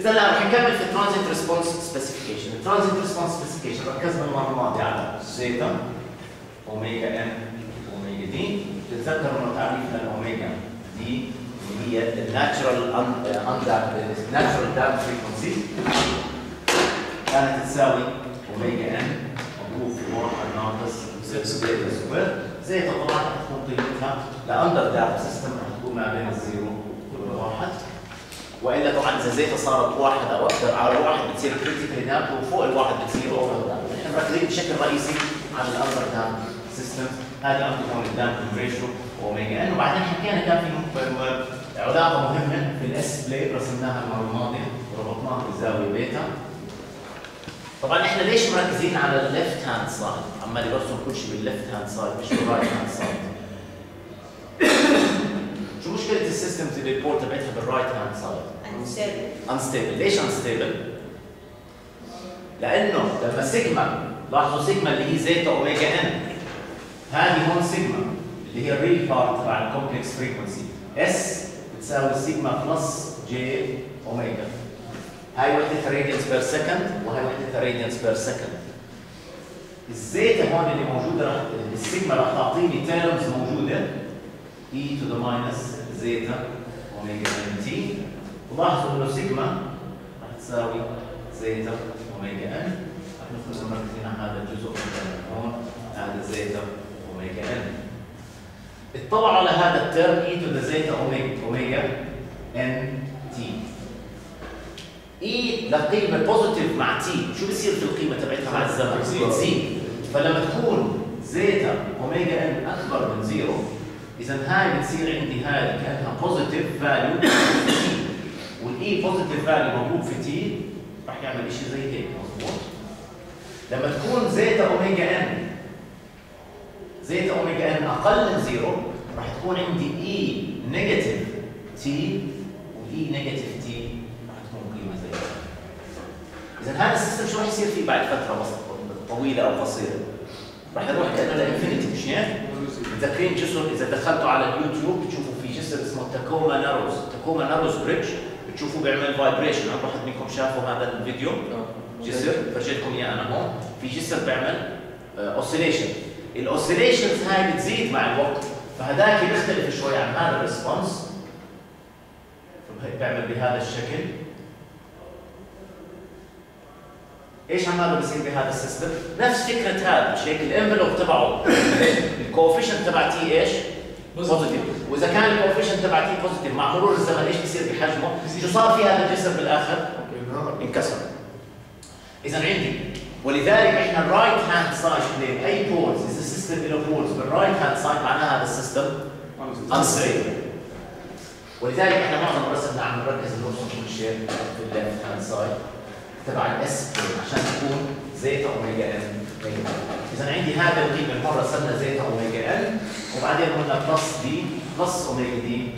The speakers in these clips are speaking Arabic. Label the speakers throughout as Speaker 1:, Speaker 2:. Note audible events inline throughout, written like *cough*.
Speaker 1: إذا لا رح نكمل في ال transient response specification ال transient response specification ركزنا المرة الماضية على zeta omega n omega d. تتذكروا تعريف ال omega d اللي هي ال natural natural damped frequency كانت تساوي omega n مضروب في واحد ناقص zeta square zeta طبعا حتكون قيمتها ل underdamped system حتكون ما بين ال zero والواحد. وإلا طبعا إذا zeta صارت واحد أو أكثر على واحد بتصير critical damped وفوق الواحد بتصير overdamped نحن مركزين بشكل رئيسي على ال underdamped system هذه انتي damping ratio omega n وبعدين حكينا كان في علاقة مهمة في ال s-plane رسمناها المرة الماضية وربطناها بزاويه بيتا طبعا إحنا ليش مركزين على ال left hand side عمال يرسم كل شيء بال left hand side مش بال right hand side مشكله ال systems اللي ال poles تبعتها بال right hand side unstable ليش unstable لأنه لما سيجما لاحظوا سيجما اللي هي zeta omega n هذه هون سيجما اللي هي ال real part تبع ال complex frequency s بتساوي sigma plus j omega. هاي وحدتها radians per second وهي وحدتها radians per second ال zeta هون اللي موجودة رح السيجما رح تعطيني terms موجودة e to the minus zeta omega n t ولاحظوا إنه سيجما رح تساوي zeta omega n نحن كنا مركزين على هذا الجزء هون هذا zeta omega n اطلعوا على هذا ال term e to the zeta omega omega n t e لقيمه positive مع t شو بصير في القيمة تبعتها مع الزمن؟ بتزيد فلما تكون zeta omega n أكبر من zero إذا هاي بتصير عندي هاي كأنها positive value وال e positive value موجود في t راح يعمل شيء زي هيك مضبوط لما تكون zeta omega n zeta omega n أقل من zero راح تكون عندي e negative t وال e negative t راح تكون قيمة زي إذا هذا ال system شو راح يصير فيه بعد فترة طويلة أو قصيرة؟ راح يروح كانه ل infinity مش هيك؟ متذكرين جسر إذا دخلتوا على اليوتيوب بتشوفوا في جسر اسمه تاكوما ناروز، تاكوما ناروز bridge بتشوفوا بيعمل vibration، هل واحد منكم شافوا هذا الفيديو؟ جسر. فرجيتكم إياه أنا هون، في جسر بيعمل oscillation، ال oscillations هاي بتزيد مع الوقت، فهذاك بيختلف شوي عن هذا ال response بيعمل بهذا الشكل. إيش عماله بيصير بهذا ال system؟ نفس فكرة هذا مش هيك؟ ال envelope تبعه. *laughs* ال coefficient تبع t إيش؟ positive وإذا كان ال coefficient تبع t positive مع مرور الزمن إيش بيصير؟ بحجمه؟ شو صار في هذا الجسر بالآخر؟ انكسر. إذا عندي. ولذلك إحنا ال right hand side أي poles اذا ال system له poles بال right hand side معناها هذا ال system unstable ولذلك إحنا معظم رسمنا عم نركز نرسم كل شيء في ال left hand side تبع ال s عشان تكون zeta omega n إذا عندي هذا القيمة. المرة رسمنا zeta omega n وبعدين قلنا plus d plus omega d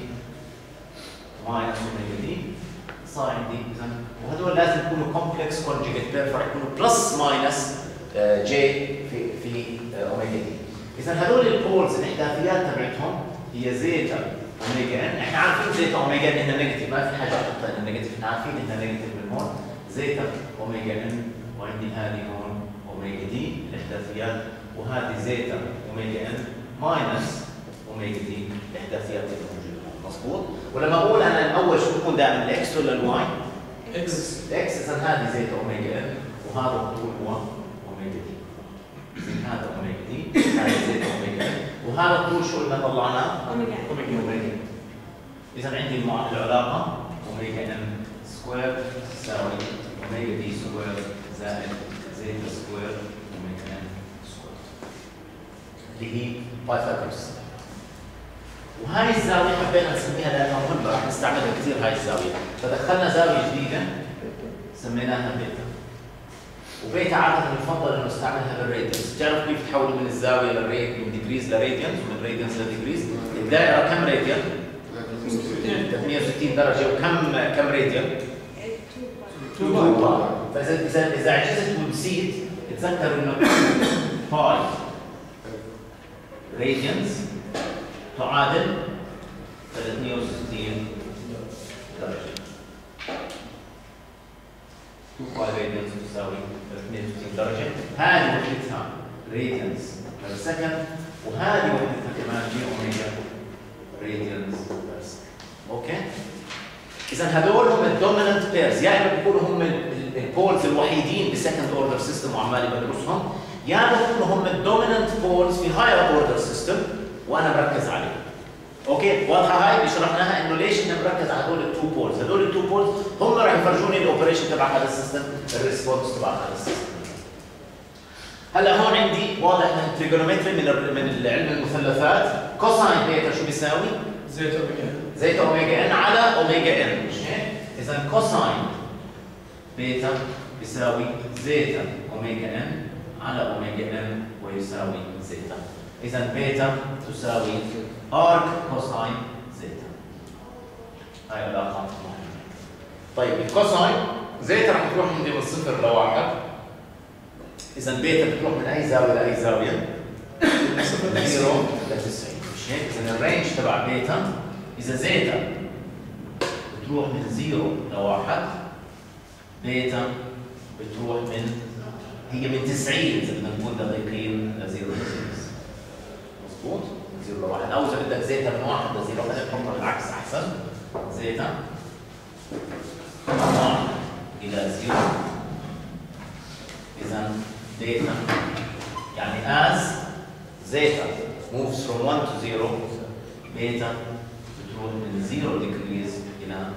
Speaker 1: minus omega d صار عندي اذا وهدول لازم يكونوا complex conjugate pair يكونوا plus minus j في في omega d اذا هدول ال poles الاحداثيات تبعتهم هي zeta omega n إحنا عارفين zeta omega n إنها negative ما في حاجة أحط إنها negative إحنا عارفين إنها negative من هون zeta omega n وعندي هذه هون. omega d الاحداثيات وهذه zeta omega n minus omega d الاحداثيات اللي موجودة. مضبوط ولما أقول أنا الأول شو بكون دائما الاكس ولا الواي؟
Speaker 2: إكس
Speaker 1: الاكس اذا هذه zeta omega n وهذا الطول هو omega d. هذا omega d هذه zeta omega n وهذا الطول شو قلنا طلعناه؟
Speaker 3: omega.
Speaker 1: omega اذا عندي العلاقة omega n square تساوي omega d square زائد zeta square omega n square. اللي هي Pythagoras وهاي الزاوية حبينا نسميها لانها مهمه راح نستعملها كثير هاي الزاوية. فدخلنا زاوية جديدة سميناها beta. و beta عادة يفضل إنه نستعملها بال radians بتعرف كيف تحول من الزاوية لل rad من degrees ل radians ومن radians ل degrees الدائرة كم راديان 360 درجة. وكم كم راديان 2 pi فاذا اذا إذا عجزت ونسيت تذكر إنه pi radians تعادل 360 درجة. 2 pi radians تساوي 62 درجة؟ هذه وحدتها radians per second وهذه وحدتها كمان j omega radians per second okay إذا هذول هم ال dominant pairs يا إما بيكونوا هم ال poles الوحيدين ب second order system وعمالي بدرسهم يا بيكونوا هم ال dominant poles في higher order system وأنا مركز عليهم. okay؟ واضحة هاي؟ اللي شرحناها إنه ليش إحنا بنركز على هدول ال two poles هدول ال two poles هم راح يفرجوني ال operation تبع هذا ال system ال response تبع هذا ال system هلأ هون عندي واضح من ال trigonometry من من علم المثلثات. cosine beta شو بيساوي؟
Speaker 2: zeta omega.
Speaker 1: zeta omega n على omega n. مش هيك؟ اذا cosine بيتا بيساوي zeta. omega n على omega n ويساوي zeta. إذا بيتا تساوي arc cosine zeta. هاي علاقة مهمة. طيب ال cosine zeta رح تروح من صفر لواحد إذا بيتا بتروح من أي زاوية لاي زاوية؟ من zero *coughs* ل 90 مش هيك؟ إذا ال range تبع بيتا إذا zeta بتروح من zero لواحد بيتا بتروح من هي من 90 إذا بدنا نكون دقيقين ل zero ل zero مضبوط؟ من zero لواحد. أو إذا بدك zeta من واحد ل zero خلينا نحطها بالعكس أحسن. zeta من واحد إلى zero. إذا zeta يعني as zeta moves from 1 to 0 بيتا بتروح من 0 degrees إلى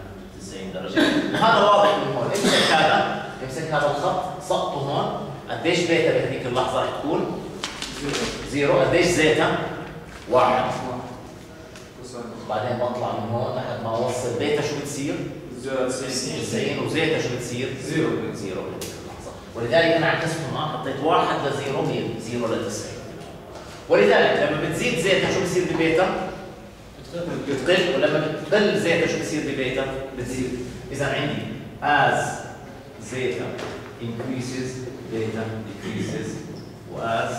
Speaker 1: 90 درجة. وهذا واضح من هون. امسك هذا؟ امسك هذا الخط؟ سقطه هون. قديش بيتا بهذيك اللحظة رح تكون؟ zero. قديش zeta؟ واحد. بعدين بطلع من هون لحد ما أوصل. بيتا شو بتصير؟ 90 و zeta شو بتصير؟
Speaker 2: zero.
Speaker 1: zero بهذيك اللحظة. ولذلك أنا عكستهم آه حطيت واحد ل zero من zero ل 90 ولذلك لما بتزيد زيتا شو بصير ببيتا؟ بتقل ولما بتقل زيتا شو بصير ببيتا؟ بتزيد إذا عندي as zeta increases beta decreases وas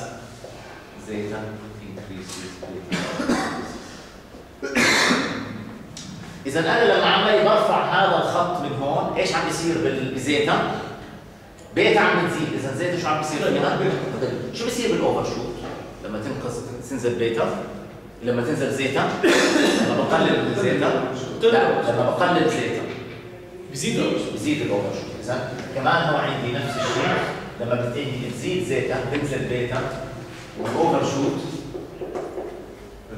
Speaker 1: zeta increases beta إذا أنا لما عمالي برفع هذا الخط من هون إيش عم بيصير بال- بزيتا؟ بيتا عم بتزيد إذا zeta شو عم بيصير فيها؟ شو بيصير بال overshoot؟ لما تنقص تنزل بيتا لما تنزل zeta لما بقلل zeta لا لما بقلل zeta.
Speaker 2: بزيد
Speaker 1: بزيد ال overshoot اذا كمان هو عندي نفس الشيء. لما بتيجي تزيد zeta بتنزل beta وال overshoot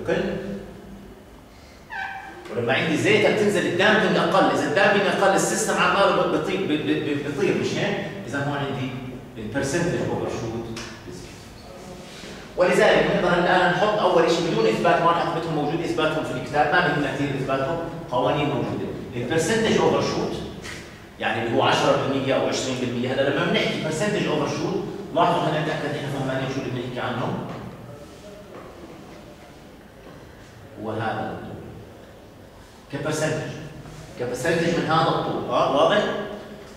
Speaker 1: بقل ولما عندي zeta بتنزل ال damping أقل. إذا ال damping أقل ال system عماله بيطير مش هيك؟ إذا هون عندي ال percentage overshoot ولذلك نقدر الآن نحط أول شيء بدون إثبات ما راح اثبتهم موجود إثباتهم في الكتاب ما بهمنا كثير إثباتهم قوانين موجودة. ال percentage overshoot يعني اللي هو 10% أو 20% هذا لما بنحكي percentage overshoot لاحظوا خلينا نتاكد إحنا فهمانين شو اللي بنحكي عنه هو هذا الطول. ك percentage ك percentage من هذا الطول. آه واضح؟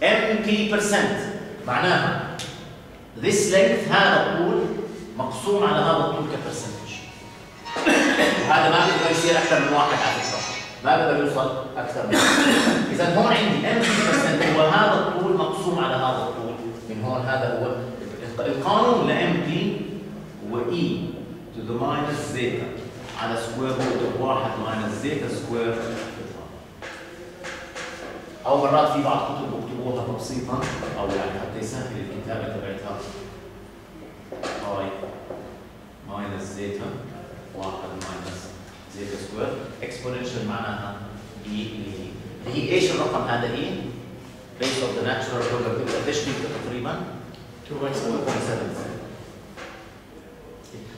Speaker 1: Mp percent معناها this length هذا الطول مقسوم على هذا الطول ك percentage وهذا ما بيقدر يصير أكثر من واحد على فكرة. ما بيقدر يوصل أكثر من واحد. إذا هون عندي Mp هو هذا الطول مقسوم على هذا الطول. من هون هذا هو القانون ل Mp هو e to the minus zeta على square root 1 minus zeta square أو مرات في بعض كتب بكتبوها تبسيطا أو يعني حتى يسهل الكتابة تبعتها. باي minus zeta 1 minus zeta square exponential معناها بي اللي هي إيش الرقم هذا إيه؟ base of the natural probability قديش قيمته تقريبا؟
Speaker 2: 2.7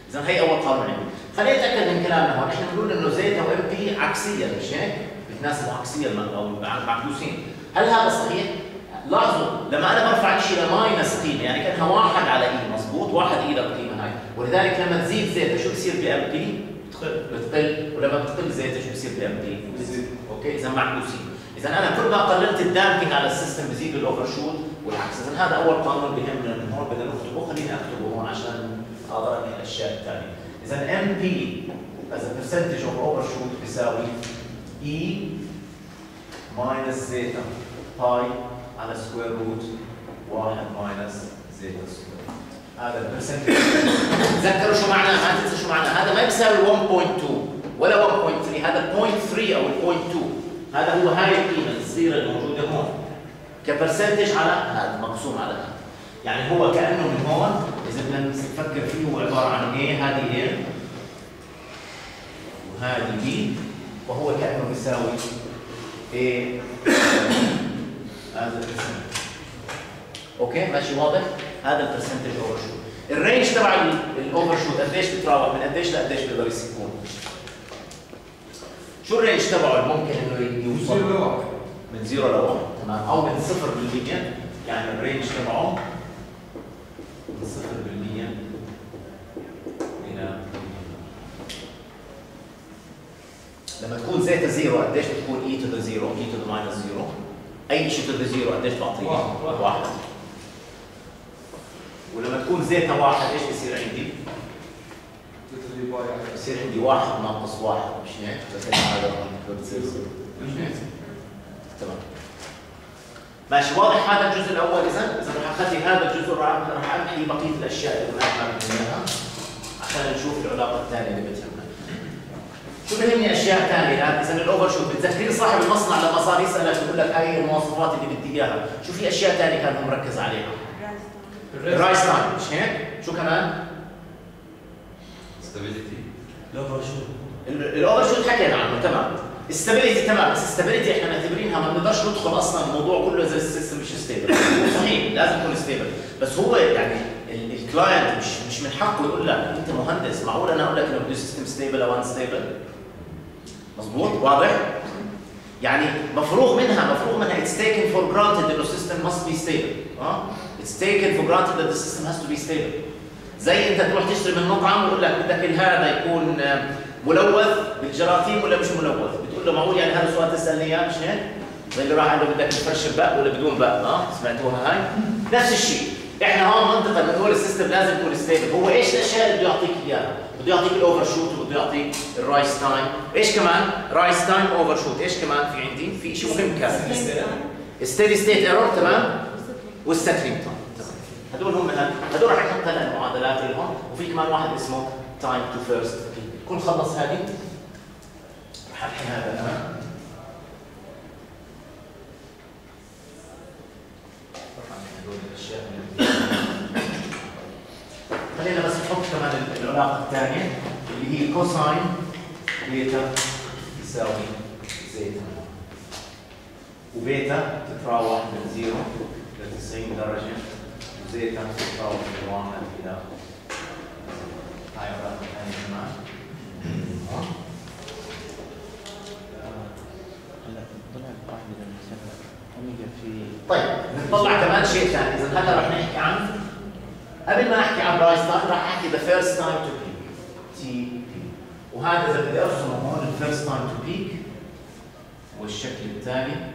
Speaker 1: اذا هي أول قانون عندي خلينا نتأكد من كلامنا هون إحنا بنقول إنه zeta و MP عكسية مش هيك؟ بتناسبوا عكسية أو معكوسين هل هذا صحيح؟ لاحظوا لما أنا برفع شيء ل minus قيمه يعني كأنها واحد على e مضبوط واحد e للقيمه هاي. ولذلك لما تزيد zeta شو بصير ب MP؟
Speaker 2: بتقل
Speaker 1: بتقل. ولما بتقل زيتا شو بصير بام بي؟
Speaker 2: بتزيد.
Speaker 1: أوكي إذا معكوسين إذا أنا كل ما قللت ال damping على ال system بزيد ال overshoot والعكس. إذا هذا أول قانون بيهمنا من هون بدنا نكتبه خليني اكتبه هون عشان أقدر أنهي الأشياء الثانية إذا MP as a percentage of overshoot بيساوي E minus zeta π على square root 1 minus zeta square هذا ال percentage تذكروا شو معناه ما تنسى شو معناه هذا ما بيساوي 1.2 ولا 1.3 هذا 0.3 أو 0.2 هذا هو هاي القيمة الصغيره الموجودة هون. ك percentage على هذا مقسوم على هذا. يعني هو كأنه من هون إذا بدنا نفكر فيه هو عبارة عن A هذه A. وهذه B. وهو كأنه بيساوي A. هذا أوكي؟ ماشي واضح؟ هذا ال percentage overshoot ال range تبع ال overshoot قديش بتراوح؟ من قديش لقديش بيقدر يكون شو ال range تبعه الممكن إنه يوصل؟ من zero لواحد. تمام. أو من صفر بالمية. يعني ال range تبعه من صفر بالمية إلى لما تكون zeta zero قديش بتكون e to the zero e to the minus zero أي شيء to the zero قديش بعطيني؟
Speaker 2: واحد.
Speaker 1: ولما تكون zeta واحد إيش بصير عندي؟ بصير عندي واحد ناقص واحد مش هيك؟ بس هذا الرقم بتصير. صفر مش هيك؟ تمام. ماشي واضح هذا الجزء الأول. اذا إذا راح أخلي هذا الجزء راح أمحي بقية الأشياء اللي ما ما اياها عشان نشوف العلاقة الثانية اللي بتهمنا. شو بهمني أشياء ثانية؟ إذا ال overshoot بتذكرني صاحب المصنع لما صار يسألك يقول لك هاي المواصفات اللي بدي إياها؟ شو في أشياء ثانية كان هو مركز عليها؟ ال rise time مش هيك شو كمان
Speaker 3: stability
Speaker 1: ال overshoot ال overshoot حكينا عنه تمام stability تمام بس stability إحنا معتبرينها ما بنقدرش ندخل أصلا الموضوع كله اذا ال system مش stable صحيح لازم يكون stable بس هو يعني ال client مش مش من حقه يقول لك أنت مهندس. معقول أنا أقول لك إنه بده system stable أو unstable مظبوط؟ واضح؟ يعني مفروغ منها مفروغ منها. It's taken for granted إنه ال system must be stable. آه؟ It's taken for granted that the system has to be stable. زي انت تروح تشتري من مطعم ويقول لك بدك هذا يكون آه، ملوث بالجراثيم ولا مش ملوث؟ بتقول له معقول يعني هذا سؤال تسالني إياه؟ مش هيك؟ زي اللي راح قال له بدك الفرش بق ولا بدون بق آه سمعتوها هاي؟ نفس الشيء. إحنا هون منطقة بنقول ال system لازم يكون stable هو إيش الأشياء اللي بده يعطيك إياها؟ بده يعطيك ال overshoot وبده يعطيك ال rise time إيش كمان؟ rise time overshoot إيش كمان في عندي؟ في شيء مهم كان. steady state error تمام؟ وال settling time هدول هم هدول رح نحط هلا المعادلات هون وفي كمان واحد اسمه time to first كون خلص هذه. رح احكي هذا. اللي- خلينا بس نحط كمان العلاقة الثانية اللي هي cosine beta يساوي zeta و beta تتراوح من 0 ل 90 درجة. و zeta تتراوح من 1 إلى هاي الرقم الثاني كمان؟ طيب نطلع كمان شيء ثاني. إذا هلا رح نحكي عن قبل ما أحكي عن rise time رح أحكي the first time to peak TP وهذا إذا بدي ارسمه هون ال first time to peak والشكل التالي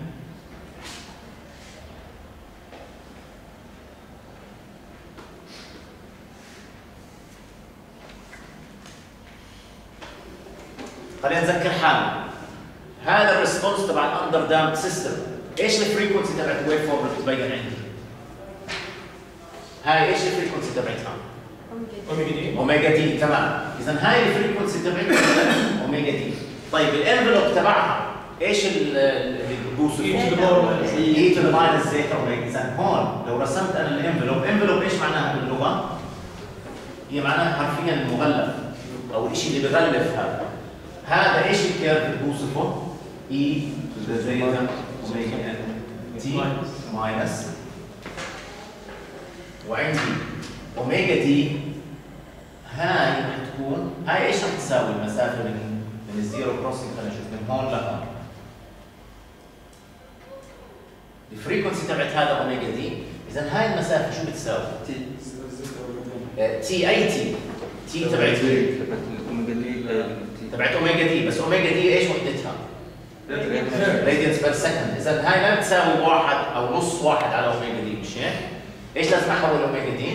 Speaker 1: خلينا نذكر حالنا هذا ال response تبع ال underdamped system إيش ال frequency تبعت ال waveform اللي بتبين عندي؟ هاي إيش ال frequency تبعتها؟
Speaker 2: omega d
Speaker 1: omega d تمام. اذا هاي ال frequency تبعتها omega d طيب ال envelope تبعها إيش ال- اللي power
Speaker 2: e to the
Speaker 1: minus zeta omega اذا هون لو رسمت أنا ال envelope envelope إيش معناها باللغة؟ هي معناها حرفيا المغلف أو الشيء اللي بغلف هذا هذا إيش ال curve اللي بوصفه؟ e to the zeta omega n t minus وعندي omega d هاي رح تكون هاي إيش رح تساوي المسافة من من ال zero crossing خلينا نشوف من هون لهون. ال frequency تبعت هذا omega d اذا هاي المسافة شو بتساوي؟ t اي t t تبعت تبعت omega d بس omega d إيش وحدتها؟ radians per second إذا هاي ما بتساوي واحد أو نص واحد على omega d مش هيك؟ إيش لازم أحول omega d؟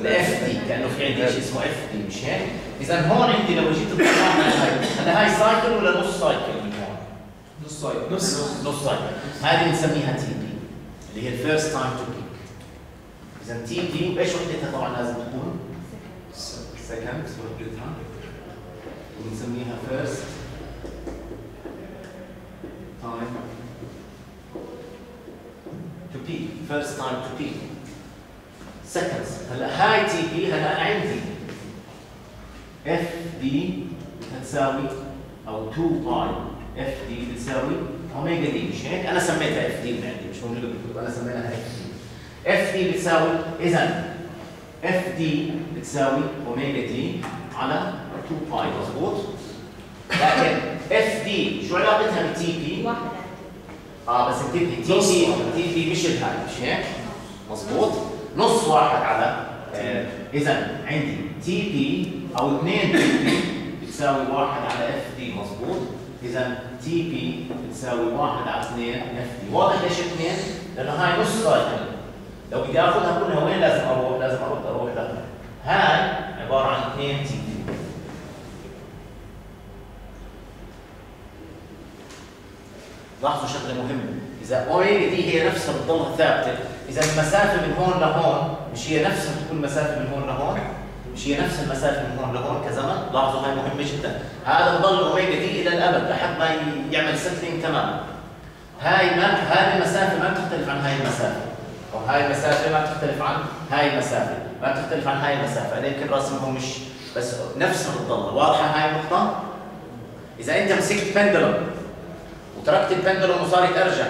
Speaker 1: ال f d كأنه في عندي شيء اسمه f d مش هيك؟ إذا هون عندي لو جيت طلعنا هاي هلا هاي cycle ولا نص cycle من هون؟
Speaker 2: نص side نص
Speaker 1: نص cycle هذه بنسميها t p اللي هي ال first time to peak إذا t p وايش وحدتها طبعا لازم تكون؟ second وحدتها وبنسميها first time to peak first time to peak seconds هلا هاي t p هلا عندي. f d بتساوي أو 2 pi f d بتساوي omega d مش هيك؟ أنا سميتها f d من عندي مش موجودة بالكتب. أنا سميتها f d f d بتساوي اذا f d بتساوي omega d على 2 باي مضبوط؟ لكن f d شو علاقتها ب t p؟
Speaker 3: واحد
Speaker 1: آه بس انتبهي t p t p مش الهاي مش هيك؟ مضبوط؟ نص واحد على آه اذا عندي t p أو 2 t p بتساوي واحد على f d مضبوط؟ اذا t p بتساوي واحد على 2 f d، واضح ليش 2؟ لأنه هاي نص cycle لو بدي آخذها كلها وين لازم أروح؟ لازم أروح أروح لها هاي عبارة عن 2 t p لاحظوا شغلة مهمة. إذا omega d هي نفسها بتضلها ثابته إذا المسافة من هون لهون مش هي نفسها بتكون المسافه من هون لهون؟ مش هي نفس المسافة من هون لهون كزمن؟ لاحظوا هاي مهمة جدا. هذا بضل omega d إلى الأبد. لحد ما يعمل settling تماما. هاي ما هذه المسافة ما بتختلف عن هاي المسافة. أو هاي المسافة ما بتختلف عن هاي المسافة. ما بتختلف عن هاي المسافة. أنا يمكن رسمه مش بس نفسها بتضل واضحة هاي النقطة؟ إذا أنت مسكت pendulum وتركت ال pendulum وصار يترجح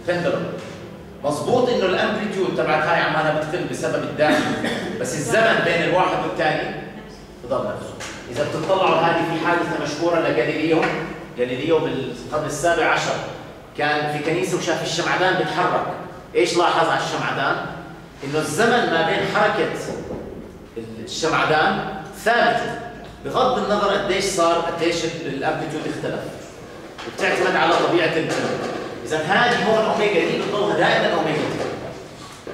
Speaker 1: البندلوم مظبوط إنه ال amplitude تبعت هاي عمالها بتقل بسبب الداخل بس الزمن بين الواحد والثاني بضل نفسه. إذا بتطلعوا هذه في حادثة مشهورة لجاليليو جاليليو بالقرن السابع عشر كان في كنيسة وشاف الشمعدان بيتحرك إيش لاحظ على الشمعدان؟ إنه الزمن ما بين حركة الشمعدان ثابتة. بغض النظر قديش صار قديش ال amplitude اختلف. وبتعتمد على طبيعه البلد. إذا هذه هون omega d بتضلها دائما omega d.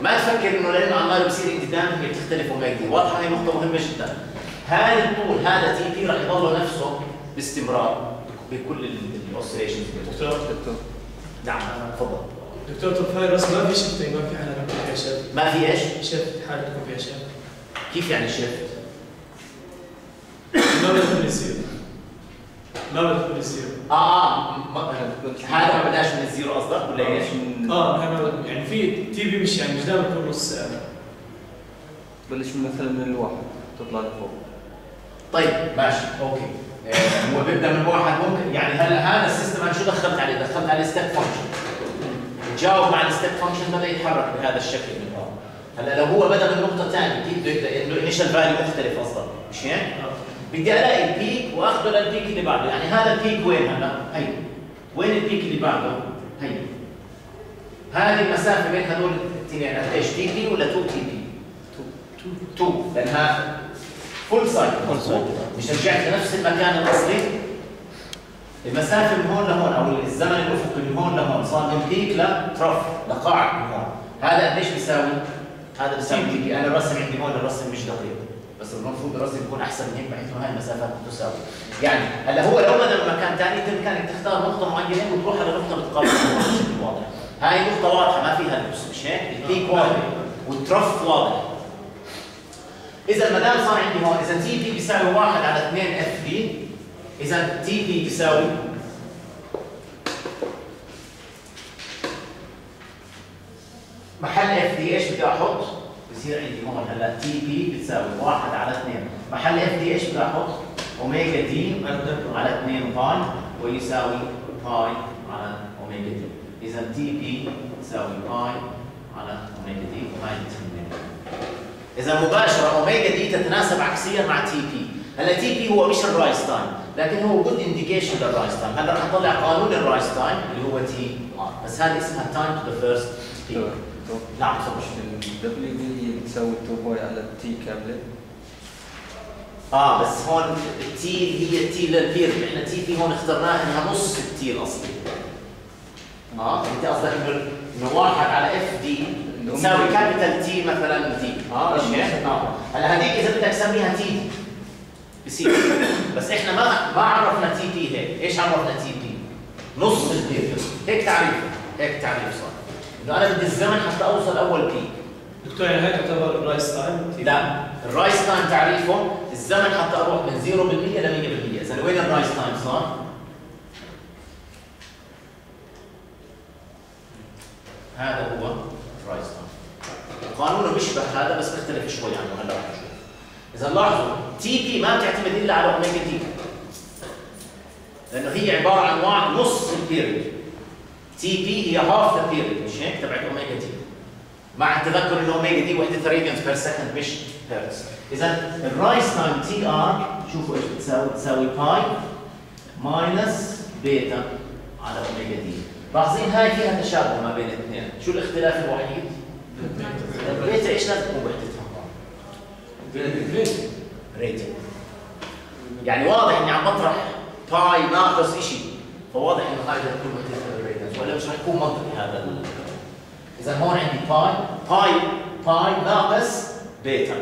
Speaker 1: ما تفكر إنه لأنه عمال بصير انتدام هي بتختلف omega d. واضحة هي نقطة مهمة جدا. هذا الطول هذا t p راح يضل نفسه باستمرار بكل ال oscillations.
Speaker 2: دكتور؟
Speaker 4: دكتور.
Speaker 1: نعم تفضل.
Speaker 2: دكتور طب هاي الرسمه ما في shifting ما في حالة يكون فيها shift
Speaker 1: ما في إيش؟
Speaker 2: shift حالة يكون فيها shift
Speaker 1: كيف يعني shift؟
Speaker 2: ما بدخل ما بدخل يصير
Speaker 1: آه آه ما- هذا ما بدأش من ال zero قصدك؟ ولا
Speaker 2: إيش؟ آه بد- يعني في تي في مش يعني مش دائما يكون نص ساعة.
Speaker 4: بلش من مثلا من الواحد تطلع لفوق.
Speaker 1: طيب ماشي okay. آه، هو بيبدأ من واحد ممكن يعني هلا هذا ال system أنا شو دخلت عليه؟ دخلت عليه step function جاوب مع ال step function بدأ يتحرك بهذا الشكل من هون هلا لو هو بدأ من نقطة ثانية كيف بده يبدأ؟ إنه initial value مختلف أصلا. مش هيك؟ بدي الاقي ال peak واخذه لل peak اللي بعده. يعني هذا ال peak وين هلا؟ هي. وين ال peak اللي بعده؟ هي. هذه المسافة بين هذول الاثنين. قديش t p ولا 2 t p؟ 2 لانها full cycle مظبوط مش رجعت لنفس المكان الأصلي؟ المسافة من هون لهون أو الزمن الأفقي من هون لهون. صار من peak ل trough لقاع من هون. هذا قديش بيساوي؟ هذا بيساوي t p أنا الرسم عندي هون الرسم مش دقيق. بس المفروض الرسم يكون أحسن من هيك بحيث إنه هاي المسافات تساوي. يعني هلا هو لو من مكان ثاني انت بامكانك تختار نقطة معينة وتروح على نقطة بتقابل بشكل واضح هاي نقطة واضحة ما فيها لبس مش هيك؟ ال peak واضح وال trough واضح. إذا ما دام صار عندي هون إذا t p بيساوي 1 على 2 f d إذا t p بيساوي محل f d إيش بدي أحط؟ بصير عندي هون هلا t p بتساوي 1 على 2 محل f d إيش بدي أحط؟ omega d على 2 pi ويساوي pi على omega d إذا t p تساوي pi على omega d تهمني إذا مباشرة omega d تتناسب عكسيا مع t p هلا t p هو مش ال rise time لكن هو good indication لل rise time هلا رح نطلع قانون ال rise time اللي هو t r بس هذه اسمها time to the first peak
Speaker 4: دكتور
Speaker 1: نعم تفضل.
Speaker 4: الدبليو دي هي تساوي 2 pi على ال t
Speaker 1: كاملة؟ آه بس هون ال t اللي هي التي لل pair إحنا t p هون اخترناها إنها نص ال t الاصلي آه أنت قصدك إنه إنه واحد على f d تساوي capital t مثلا t آه مش هيك؟ آه هلا هذيك إذا بدك تسميها t بصير. بس إحنا ما ما عرفنا t p هيك. إيش عرفنا t p؟ نص ال period هيك تعريف. هيك تعريف صار. إنه أنا بدي الزمن حتى أوصل أول peak
Speaker 2: دكتور يعني هاي تعتبر rise time
Speaker 1: لا ال rise time تعريفه الزمن حتى أروح من 0% ل 100% اذا وين ال rise time صار؟ هذا هو ال rise time قانونه بيشبه هذا بس بيختلف شوي عنه. هلا رح نشوف. اذا لاحظوا TP ما بتعتمد إلا على omega d لأنه هي عبارة عن نص ال period TP هي half the period مش هيك؟ تبعت omega d مع التذكر انه omega d وحدة radians per second مش هرتز اذا ال rise time TR شوفوا إيش بتساوي. بتساوي pi minus beta على omega d. لاحظين هاي فيها تشابه ما بين الاثنين شو الاختلاف الوحيد؟ بيتا إيش لازم تكون وحدتها ريتنج يعني واضح إني عم بطرح pi ناقص شيء فواضح إنه هاي بدها تكون وحدتها الريتنج ولا مش رح يكون منطقي هذا إذا هون عندي pi pi pi ناقص beta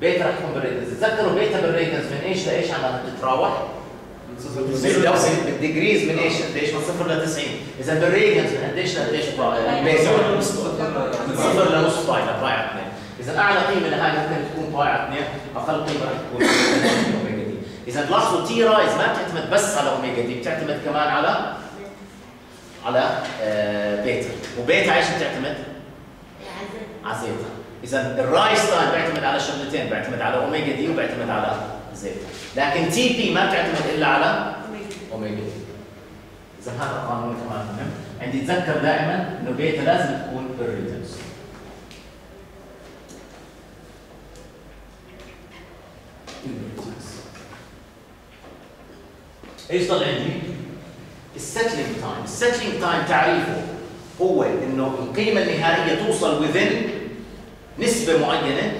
Speaker 1: beta رح تكون بال radians تذكروا beta بال radians من إيش لإيش عمالها بتتراوح؟ بالدوسي بال degrees من إيش؟ قديش من صفر ل 90 إذا بال radians من قديش لقديش بيتا من صفر لنص pi ل pi على 2 إذا أعلى قيمة لهاي ممكن تكون pi على 2 أقل قيمة رح تكون omega d إذا تلاحظوا T rise ما بتعتمد بس على omega d بتعتمد كمان على على آه، beta و beta إيش بتعتمد؟ على zeta إذا ال rise time بيعتمد على شغلتين بيعتمد على omega d وبيعتمد على zeta. لكن TP ما بتعتمد إلا على omega d. إذا هذا قانون كمان مهم. عندي تذكر دائما إنه بيتا لازم تكون بال radians إيش ضل عندي؟ ال settling time، ال settling time تعريفه هو إنه القيمة النهائية توصل within نسبة معينة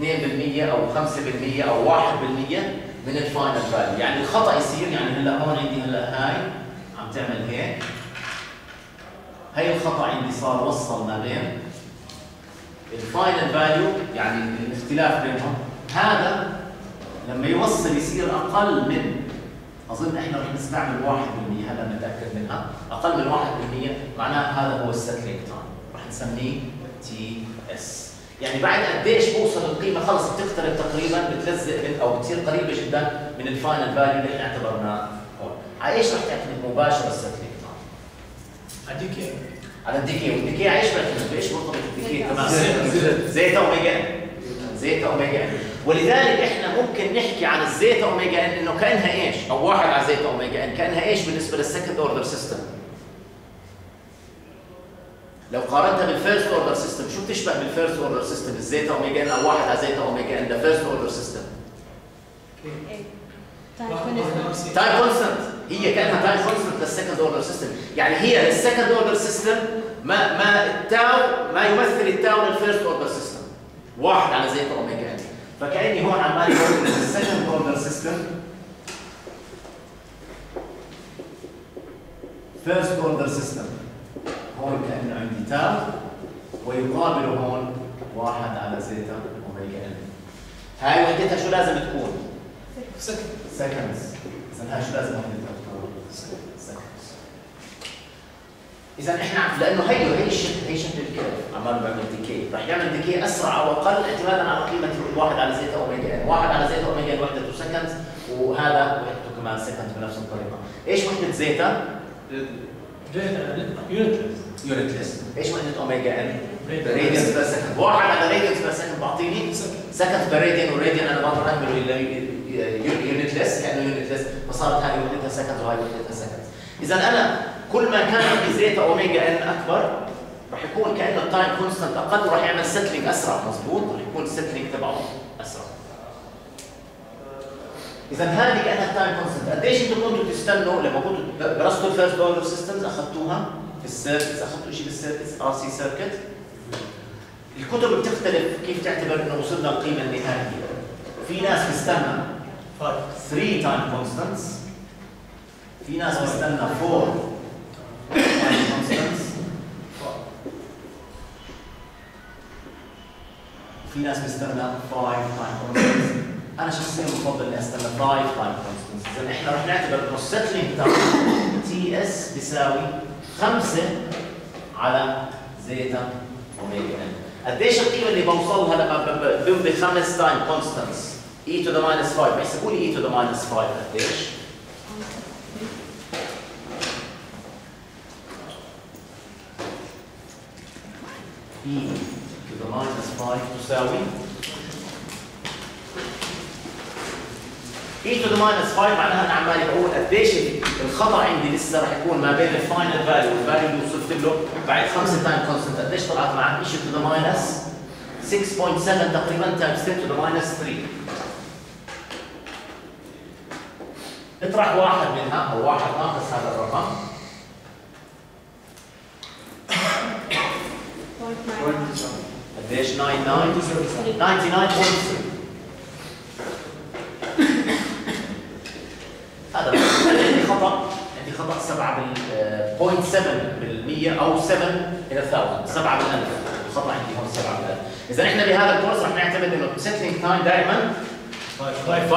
Speaker 1: 2% أو 5% أو 1% من ال final value، يعني الخطأ يصير يعني هلأ هون عندي هلأ هاي عم تعمل هيك. هي الخطأ عندي صار وصل ما بين ال final value يعني الاختلاف بينهم. هذا لما يوصل يصير أقل من أظن إحنا رح نستعمل 1% هلا نتاكد منها. أقل من 1% معناه هذا هو ال settling time رح نسميه TS يعني بعد قديش بوصل القيمة؟ خلص بتقترب تقريبا بتلزق من أو بتصير قريبة جدا من ال final value اللي إحنا اعتبرناه هون. على إيش رح تعتمد مباشرة ال settling time
Speaker 2: اديك اياه
Speaker 1: على ال decay وال decay على إيش بيعتمد بايش مرتبط ال decay كمان
Speaker 2: zeta.
Speaker 1: zeta omega n zeta omega. n ولذلك إحنا ممكن نحكي عن ال zeta omega n إنه كأنها إيش؟ أو واحد على zeta omega n كأنها إيش بالنسبة لل second order system لو قارنتها بال first order system شو بتشبه بال first order system ال zeta omega n أو واحد على zeta omega n the first order system time constant هي كأنها time constant لل second order system يعني هي ال second order system ما ما ال tau ما يمثل ال tau لل first order system واحد على zeta omega n. فكأني هون عمال يقول ال second order system first order system هون كانه عندي tau ويقابله هون واحد على zeta omega n هاي وحدتها شو لازم تكون؟
Speaker 2: سكت
Speaker 1: seconds. إذا هاي شو لازم وحدتها تكون؟ seconds. إذا إحنا لأنه هي هي الشكل هي شكل ال curve عمال بيعمل decay رح يعمل decay أسرع أو أقل اعتمادا على قيمة الواحد على zeta omega n، واحد على zeta omega n وحدته seconds وهذا وحدته كمان second بنفس الطريقة، إيش وحدة zeta؟
Speaker 2: unit
Speaker 1: unitless، إيش وحدة omega n؟ radians per second، واحد على radians per second بعطيني second per radian وال radian أنا بقدر اعمله unitless كأنه unitless فصارت هذه وحدتها second وهي وحدتها second. إذا أنا كل ما كان عندي zeta omega n أكبر رح يكون كأنه ال time constant أقل وراح يعمل settling أسرع. مضبوط رح يكون ال settling تبعه أسرع. إذا هذه كأنها ال time constant. قديش أنتم كنتوا تستنوا؟ لما كنتوا درستوا ال first order systems أخذتوها في ال circuits أخذتوا شيء بال circuits RC circuit الكتب بتختلف كيف تعتبر إنه وصلنا القيمة النهائية. في ناس بتستنى 3 time constants في ناس بتستنى 4 وفي ناس بتستنى 5 time constants أنا شخصيا بفضل إني أستنى 5 time constants اذا إحنا رح نعتبر إنه ال settling time TS بيساوي 5 على zeta omega n قديش القيمة اللي بوصلها لما بمضي خمس time constants e to the minus 5 بيحسبوا لي e to the minus 5 قديش؟ e. minus 5 تساوي e to the minus 5 معناها أنا عمال بقول قديش الخطأ عندي لسه رح يكون ما بين ال final value وال value اللي وصلت له بعد خمسة time constant قديش طلعت معك؟ E to the minus 6.7 تقريبا times 10 to the minus 3 اطرح واحد منها أو واحد ناقص هذا الرقم. قديش 99 99.3 هذا عندي خطأ. عندي خطأ 7 بال 0.7 بالمية أو 7 إلى 1000 7 بالألف. الخطا عندي هون 7 بالألف. إذا إحنا بهذا الكورس رح نعتمد إنه settling time دائما 5 time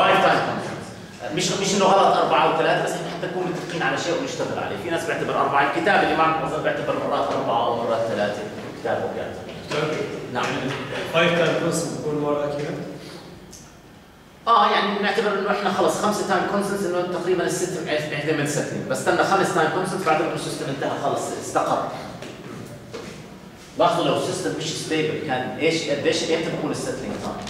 Speaker 1: مش مش إنه غلط أربعة أو ثلاثة بس حتى نكون متفقين على شيء ونشتغل عليه، في ناس بيعتبر أربعة، الكتاب اللي معك مثلا بيعتبر مرات أربعة أو مرات ثلاثة، كتابه بيعتبر نعم
Speaker 2: five time constant بكون ورا كذا
Speaker 1: آه يعني بنعتبر إنه إحنا خلص خمسة time constants إنه تقريبا ال system بيعتمد settling، بس استنى خمس time constants بعتبر انه ال system انتهى خلص استقر. لاحظوا لو ال system مش stable كان إيش قديش إمتى بكون ال settling time؟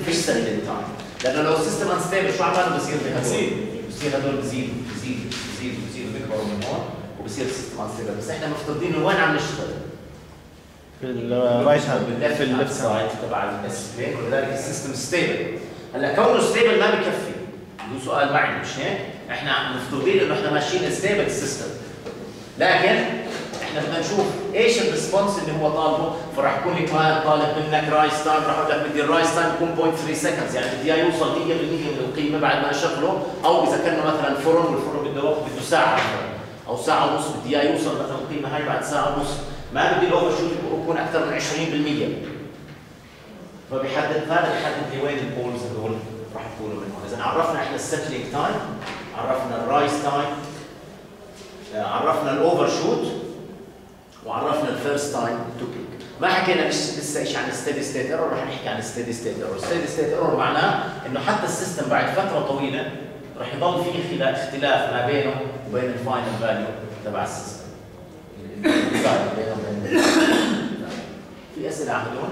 Speaker 1: مفيش settling time، لأنه لو ال system unstable شو عماله بصير بهدول؟
Speaker 2: بزيد.
Speaker 1: بصير هدول بزيدوا بزيدوا بزيدوا بزيدوا بيكبروا من هون وبصير ال system unstable، بس إحنا مفترضين إنه وين عم نشتغل؟
Speaker 3: في ال right hand في ال
Speaker 1: left
Speaker 3: side
Speaker 1: تبع ال s-plane ولذلك ال system stable هلا كونه stable ما بكفي. له سؤال معي مش هيك؟ إحنا مفترضين انه إحنا ماشيين stable system لكن إحنا بدنا نشوف إيش ال response اللي هو طالبه. فراح يكون client طالب منك rise time راح أقول لك بدي ال rise time يكون 0.3 seconds يعني بدي إياه يوصل 100% من القيمة بعد ما أشغله. أو إذا كان مثلا فرن والفرن بده وقت بده ساعة أو ساعة ونص بدي إياه يوصل مثلا القيمة هاي بعد ساعة ونص. ما بدي ال overshoot يكون أكثر من 20% فبيحدد هذا بيحدد لي وين ال poles هذول راح يكونوا من هون إذا عرفنا إحنا ال settling time عرفنا ال rise time آه، عرفنا ال overshoot وعرفنا ال first time to peak. ما حكينا لسه شيء عن steady state error رح نحكي عن steady state error steady state error معناه إنه حتى ال system بعد فترة طويلة رح يضل في اختلاف ما بينه وبين ال final value تبع ال system. في أسئلة عندهم